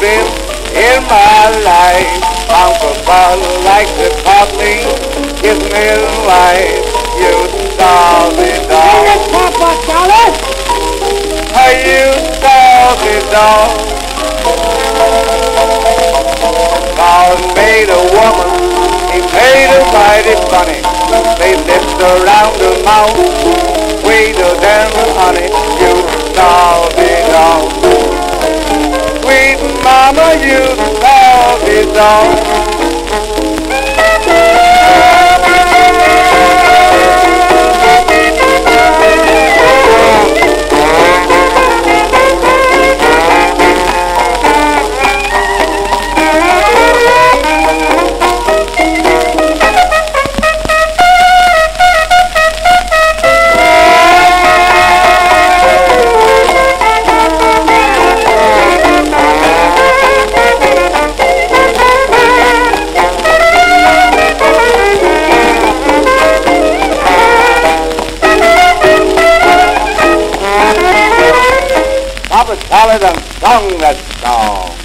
been in my life. Uncle Bud like to taught me, kiss me life. You salty dog. Papa, Charlie. Are you salty dog? God made a woman, he made her mighty funny. They lips around her mouth, sweeter than honey. You salty dog. Salty Papa Charlie and sung that song.